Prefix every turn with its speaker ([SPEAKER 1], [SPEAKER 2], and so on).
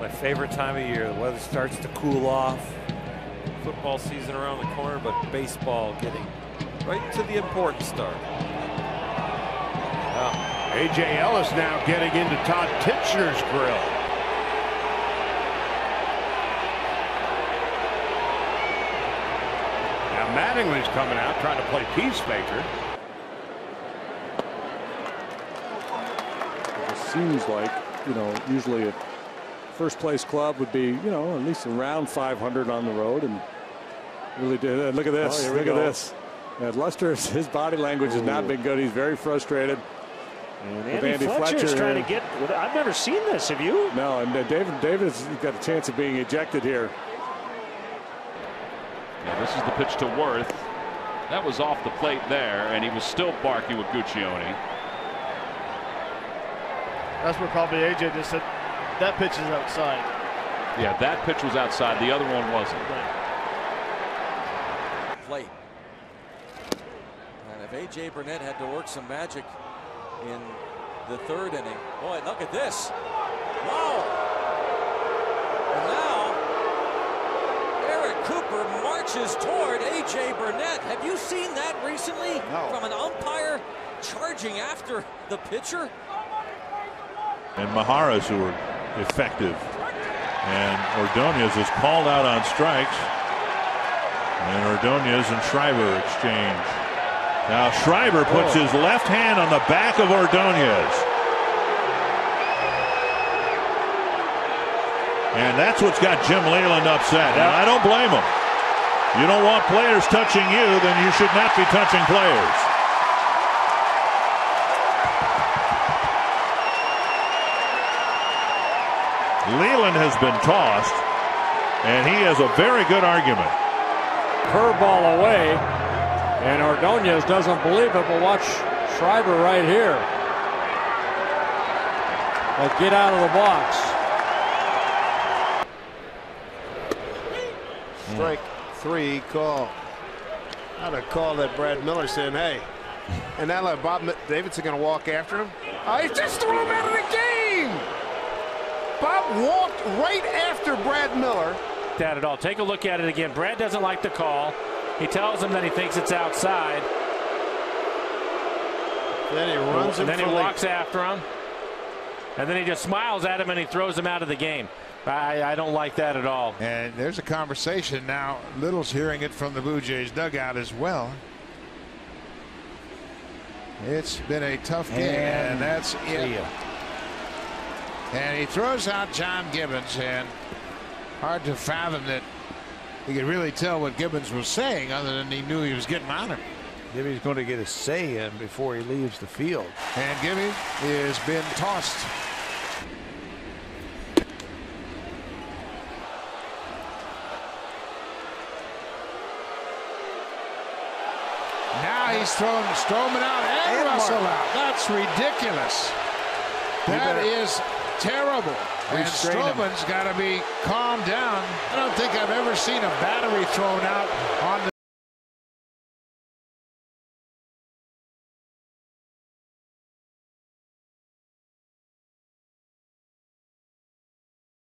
[SPEAKER 1] My favorite time of year. The weather starts to cool off. Football season around the corner, but baseball getting right to the important start.
[SPEAKER 2] A.J. Ellis now getting into Todd Tichenor's grill. Now Mattingly's coming out trying to play peacemaker.
[SPEAKER 3] It seems like, you know, usually a first place club would be, you know, at least around 500 on the road and really did. Look at this.
[SPEAKER 1] Oh,
[SPEAKER 3] Look at this. And Lester, his body language has not been good. He's very frustrated.
[SPEAKER 4] And
[SPEAKER 3] With
[SPEAKER 4] Andy,
[SPEAKER 3] Andy
[SPEAKER 4] Fletcher's
[SPEAKER 3] Fletcher
[SPEAKER 4] trying to get. I've never seen this. Have you?
[SPEAKER 3] No, and uh, David David's got a chance of being ejected here.
[SPEAKER 5] Yeah, this is the pitch to Werth. That was off the plate there, and he was still barking with Guccione.
[SPEAKER 6] That's where probably AJ just said that pitch is outside.
[SPEAKER 5] Yeah, that pitch was outside. The other one wasn't.
[SPEAKER 7] plate. And if A.J. Burnett had to work some magic in the third inning, boy, look at this. Wow. And now, Eric Cooper marches toward A.J. Burnett. Have you seen that recently?
[SPEAKER 8] No.
[SPEAKER 7] From an umpire charging after the pitcher?
[SPEAKER 8] and Maharas who were effective. And Ordonez is called out on strikes. And Ordonez and Schrieber exchange. Now Schrieber puts oh. his left hand on the back of Ordonez. And that's what's got Jim Leyland upset. And I don't blame him. You don't want players touching you, then you should not be touching players. Leyland has been tossed, and he has a very good argument.
[SPEAKER 9] curveball away, and Ordonez doesn't believe it, but watch Schrieber right here. But get out of the box.
[SPEAKER 10] Strike three call. Not a call that Brad Miller saying, hey. And now like Bob Davidson going to walk after him. Oh, he just threw him out of the game. Bob walked right after Brad Miller.
[SPEAKER 4] That at all. Take a look at it again. Brad doesn't like the call. He tells him that he thinks it's outside.
[SPEAKER 10] Then he runs
[SPEAKER 4] and then he
[SPEAKER 10] from the-
[SPEAKER 4] walks after him. And then he just smiles at him and he throws him out of the game. I, I don't like that at all.
[SPEAKER 11] And there's a conversation now. Little's hearing it from the Blue Jays dugout as well. It's been a tough game, and,
[SPEAKER 4] And
[SPEAKER 11] that's
[SPEAKER 4] see
[SPEAKER 11] it. And he throws out John Gibbons, and hard to fathom that he could really tell what Gibbons was saying, other than he knew he was getting on him.
[SPEAKER 10] He's going to get a say in before he leaves the field.
[SPEAKER 11] And Gibby has been tossed. Now he's thrown Stroman out and,
[SPEAKER 10] And
[SPEAKER 11] Russell out. That's ridiculous. That is terrible. And. Stroman's got to be calmed down. I don't think I've ever seen a battery thrown out on the